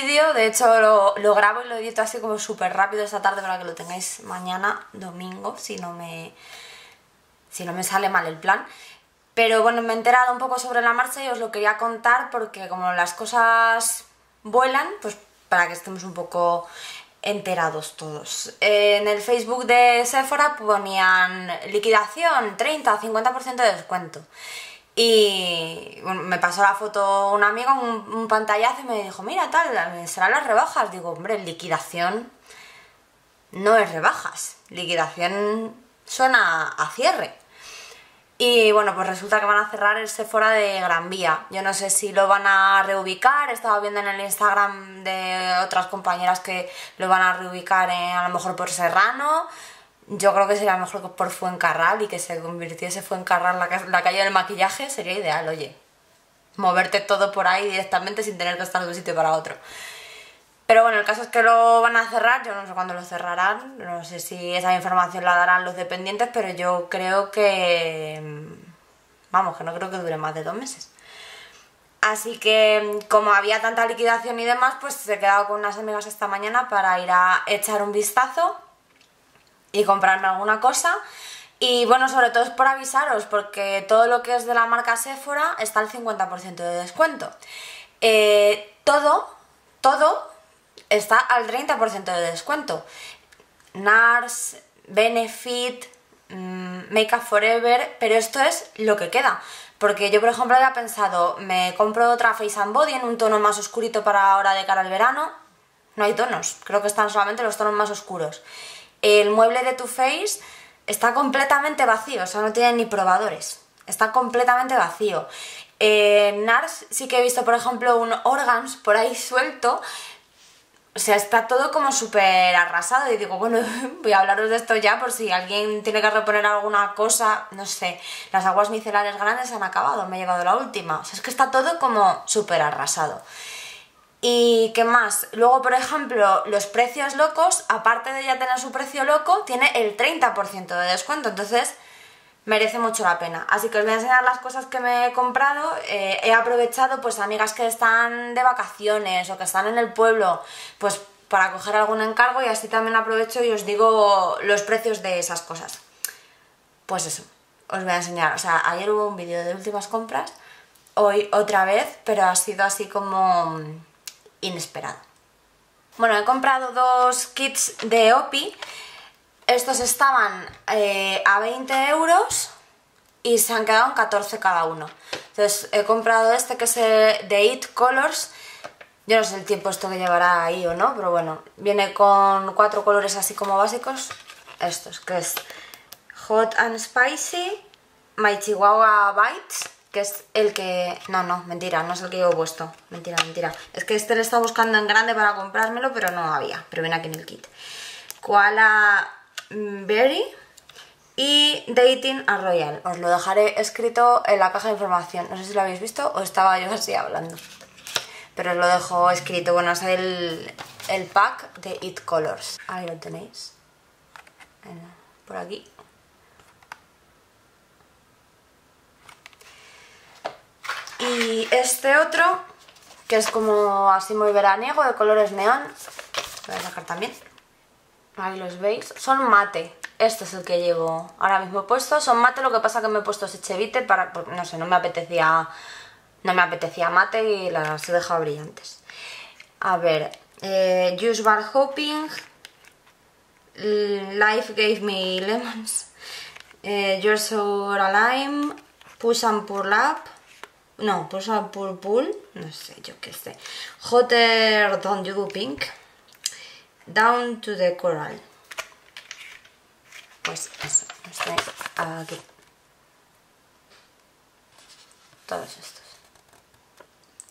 de hecho lo, grabo y lo edito así como súper rápido esta tarde para que lo tengáis mañana, domingo, si no me, si no me sale mal el plan. Pero bueno, me he enterado un poco sobre la marcha y os lo quería contar porque como las cosas vuelan, pues para que estemos un poco enterados todos. En el Facebook de Sephora ponían liquidación 30 o 50% de descuento. Y bueno, me pasó la foto un amigo, un, un, pantallazo y me dijo, mira tal, serán las rebajas. Digo, hombre, liquidación no es rebajas, liquidación suena a cierre. Y bueno, pues resulta que van a cerrar el Sephora de Gran Vía. Yo no sé si lo van a reubicar, he estado viendo en el Instagram de otras compañeras que lo van a reubicar a lo mejor por Serrano. Yo creo que sería mejor que por Fuencarral y que se convirtiese Fuencarral la, la calle del maquillaje, sería ideal, oye. Moverte todo por ahí directamente sin tener que estar de un sitio para otro. Pero bueno, el caso es que lo van a cerrar, yo no sé cuándo lo cerrarán, no sé si esa información la darán los dependientes, pero yo creo que... Vamos, que no creo que dure más de dos meses. Así que como había tanta liquidación y demás, pues he quedado con unas amigas esta mañana para ir a echar un vistazo y comprarme alguna cosa. Y bueno, sobre todo es por avisaros, porque todo lo que es de la marca Sephora está al 50% de descuento. Eh, todo, todo está al 30% de descuento. NARS, Benefit, mmm, Make Up Forever, pero esto es lo que queda. Porque yo, por ejemplo, había pensado, me compro otra Face and Body en un tono más oscurito para ahora de cara al verano. No hay tonos, creo que están solamente los tonos más oscuros. El mueble de Too Faced está completamente vacío, o sea, no tiene ni probadores. Está completamente vacío. Eh, NARS sí que he visto, por ejemplo, un Organs por ahí suelto, o sea, está todo como súper arrasado y digo, bueno, voy a hablaros de esto ya por si alguien tiene que reponer alguna cosa, no sé, las aguas micelares grandes han acabado, me he llevado la última, o sea, es que está todo como súper arrasado. ¿Y qué más? Luego, por ejemplo, los precios locos, aparte de ya tener su precio loco, tiene el 30% de descuento, entonces merece mucho la pena. Así que os voy a enseñar las cosas que me he comprado. Eh, he aprovechado pues amigas que están de vacaciones o que están en el pueblo, pues para coger algún encargo y así también aprovecho y os digo los precios de esas cosas. Pues eso, os voy a enseñar. O sea, ayer hubo un vídeo de últimas compras, hoy otra vez, pero ha sido así como inesperado. Bueno, he comprado dos kits de OPI estos estaban eh, a 20 euros y se han quedado en 14 cada uno. Entonces he comprado este que es de It Colors. Yo no sé el tiempo esto que llevará ahí o no, pero bueno, viene con cuatro colores así como básicos. Estos, que es Hot and Spicy, My Chihuahua Bites, que es el que... No, no, mentira, no es el que llevo puesto. Mentira, mentira. Es que este le estaba buscando en grande para comprármelo, pero no había. Pero viene aquí en el kit. Koala Berry y Dating a Royal. Os lo dejaré escrito en la caja de información. No sé si lo habéis visto o estaba yo así hablando. Pero os lo dejo escrito. Bueno, es el, el pack de It Colors. Ahí lo tenéis. Por aquí. Y este otro, que es como así muy veraniego, de colores neón. Voy a sacar también. Ahí los veis. Son mate. Este es el que llevo ahora mismo puesto. Son mate, lo que pasa que me he puesto ese chevite para... No sé, no me apetecía... No me apetecía mate y las he dejado brillantes. A ver, eh, Juice Bar Hopping, Life Gave Me Lemons, eh, You're Lime, Push and Pull Up, no, and Pull Pull, no sé, yo qué sé, Hotter Don't You Pink, Down to the Coral. Pues eso, aquí. Todos estos.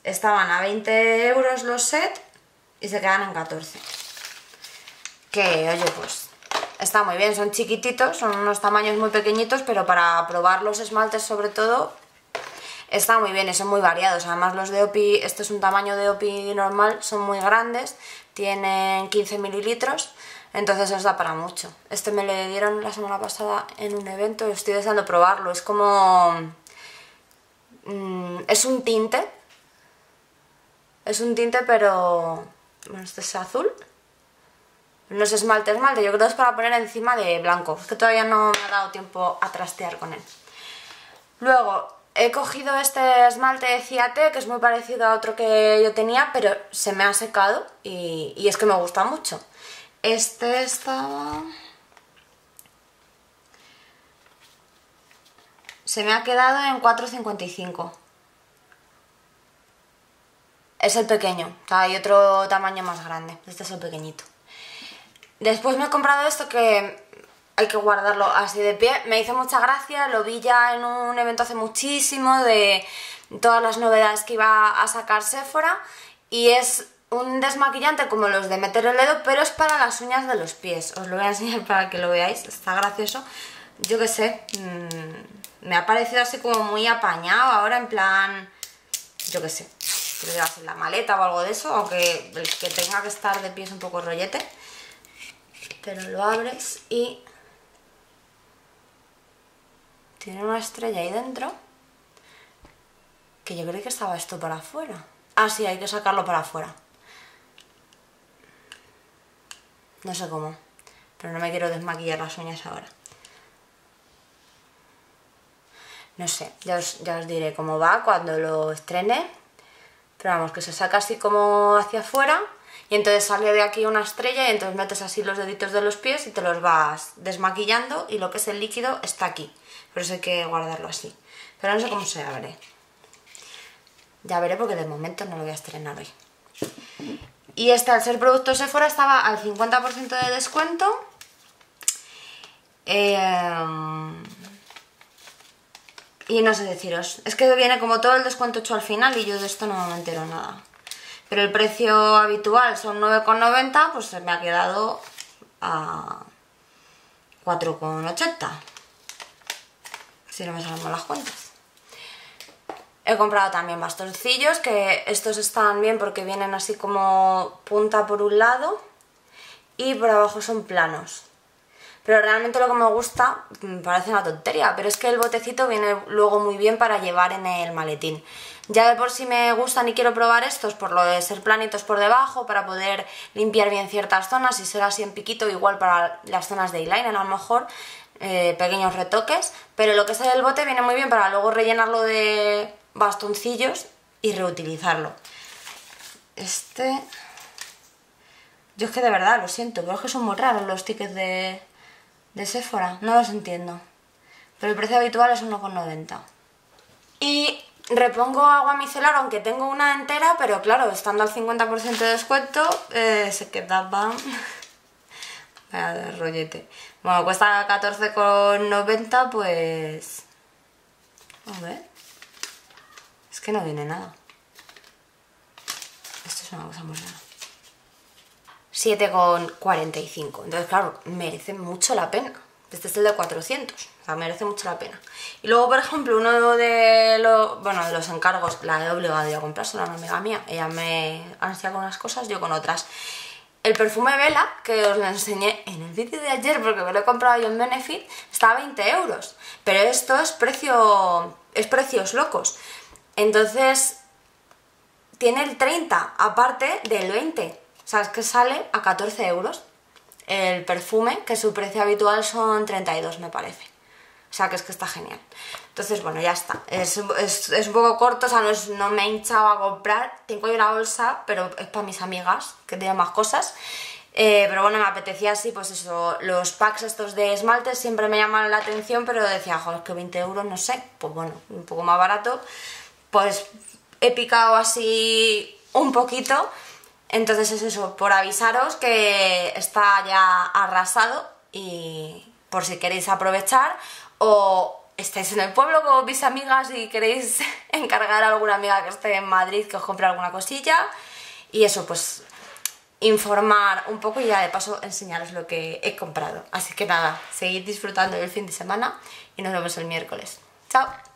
Estaban a 20 euros los set y se quedan en 14. Que, oye, pues está muy bien, son chiquititos, son unos tamaños muy pequeñitos, pero para probar los esmaltes sobre todo está muy bien son muy variados. Además los de OPI, este es un tamaño de OPI normal, son muy grandes, tienen 15 mililitros, entonces os da para mucho. Este me lo dieron la semana pasada en un evento y estoy deseando probarlo. Es como... Mm, es un tinte. Es un tinte pero bueno, este es azul. No es esmalte, esmalte, yo creo que es para poner encima de blanco. Es que todavía no me ha dado tiempo a trastear con él. Luego, he cogido este esmalte de Ciate, que es muy parecido a otro que yo tenía, pero se me ha secado y, es que me gusta mucho. Este estaba... Se me ha quedado en 4,55. Es el pequeño, hay otro tamaño más grande, este es el pequeñito. Después me he comprado esto que hay que guardarlo así de pie. Me hizo mucha gracia, lo vi ya en un evento hace muchísimo de todas las novedades que iba a sacar Sephora y es un desmaquillante como los de meter el dedo, pero es para las uñas de los pies. Os lo voy a enseñar para que lo veáis, está gracioso. Yo qué sé, mmm, me ha parecido así como muy apañado ahora, en plan, yo qué sé, que lo la maleta o algo de eso, aunque el que tenga que estar de pie es un poco rollete. Pero lo abres y tiene una estrella ahí dentro que yo creí que estaba esto para afuera. Ah, sí, hay que sacarlo para afuera. No sé cómo, pero no me quiero desmaquillar las uñas ahora. No sé, ya os, ya os diré cómo va cuando lo estrene. Pero vamos, que se saca así como hacia afuera y entonces sale de aquí una estrella y entonces metes así los deditos de los pies y te los vas desmaquillando y lo que es el líquido está aquí. Por eso hay que guardarlo así. Pero no sé cómo se abre. Ya veré porque de momento no lo voy a estrenar hoy. Y este, al ser producto Sephora, estaba al 50% de descuento. Em, y no sé deciros. Es que viene como todo el descuento hecho al final y yo de esto no me entero nada. Pero el precio habitual son 9,90, pues se me ha quedado a 4,80. Si no me salen las cuentas. He comprado también bastoncillos, que estos están bien porque vienen así como punta por un lado y por abajo son planos. Pero realmente lo que me gusta, me parece una tontería, pero es que el botecito viene luego muy bien para llevar en el maletín. Ya de por sí me gustan y quiero probar estos por lo de ser planitos por debajo, para poder limpiar bien ciertas zonas y ser así en piquito, igual para las zonas de eyeliner a lo mejor, eh, pequeños retoques. Pero lo que es el bote viene muy bien para luego rellenarlo de bastoncillos y reutilizarlo. Este... Yo es que de verdad lo siento, pero es que son muy raros los tickets de, de Sephora, no los entiendo. Pero el precio habitual es 1,90. Y repongo agua micelar, aunque tengo una entera, pero claro, estando al 50% de descuento, eh, se quedaba... Vaya rollete. Bueno, cuesta 14,90, pues... A ver... Es que no viene nada. Esto es una cosa muy rara. 7,45. Entonces, claro, merece mucho la pena. Este es el de 400, o sea, merece mucho la pena. Y luego, por ejemplo, uno de los, bueno, de los encargos, la he obligado a comprárselo a una amiga mía. Ella me ansia con unas cosas, yo con otras. El perfume Vela, que os lo enseñé en el vídeo de ayer porque me lo he comprado yo en Benefit, está a 20 euros. Pero esto es precio, es precios locos. Entonces, tiene el 30, aparte del 20. O sea, es que sale a 14 euros el perfume, que su precio habitual son 32, me parece. O sea, que es que está genial. Entonces, bueno, ya está. Es, un poco corto, o sea, no, me he hinchado a comprar. Tengo yo la bolsa, pero es para mis amigas, que tienen más cosas. Eh, pero bueno, me apetecía así, pues eso, los packs estos de esmaltes siempre me llaman la atención, pero decía, joder, que 20 euros, no sé, pues bueno, un poco más barato. Pues he picado así un poquito entonces es eso, por avisaros que está ya arrasado y por si queréis aprovechar o estáis en el pueblo con mis amigas y queréis encargar a alguna amiga que esté en Madrid que os compre alguna cosilla y eso pues informar un poco y ya de paso enseñaros lo que he comprado. Así que nada, seguid disfrutando del fin de semana y nos vemos el miércoles. ¡Chao!